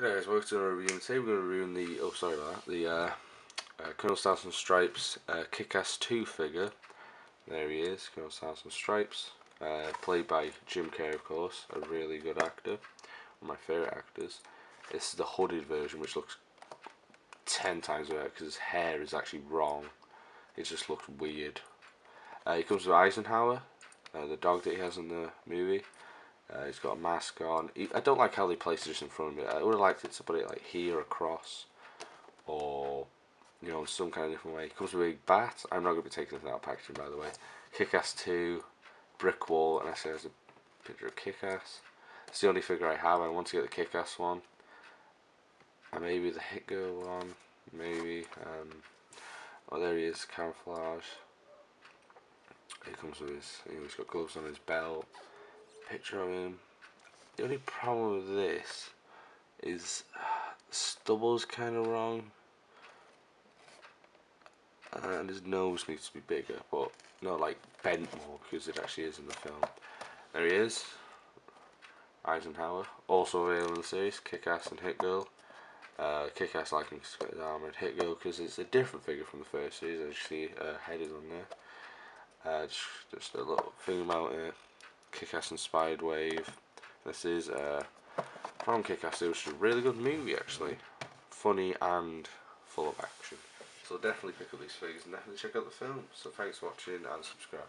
Hey guys, welcome to another review. Today we're going to review the, oh sorry about that, the uh, uh, Colonel Stars and Stripes uh, Kick-Ass 2 figure. There he is, Colonel Stars and Stripes, uh, played by Jim Carrey of course, a really good actor, one of my favourite actors. This is the hooded version which looks 10 times better because his hair is actually wrong. It just looks weird. Uh, he comes with Eisenhower, uh, the dog that he has in the movie. Uh, he's got a mask on. He, I don't like how they place this in front of me. I would have liked it to put it like here across, or you know, some kind of different way. He comes with a big bat. I'm not going to be taking this out of packaging, by the way. Kick-Ass 2, Brick Wall, and I say there's a picture of Kick-Ass. It's the only figure I have. I want to get the Kick-Ass one. And maybe the Hit Girl one. Maybe. Um, oh, there he is, camouflage. He comes with his, you know, he's got gloves on his belt picture of him. The only problem with this is the stubble's kind of wrong. And his nose needs to be bigger, but not like bent more because it actually is in the film. There he is. Eisenhower. Also available in the series, Kick-Ass and Hit Girl. Uh, Kick-Ass liking to his and Hit Girl because it's a different figure from the first series. As you see, uh, head is on there. Uh, just, just a little thing about it. Kick-Ass Inspired Wave. This is uh, from Kick-Ass, which is a really good movie actually. Funny and full of action. So definitely pick up these figures and definitely check out the film. So thanks for watching and subscribe.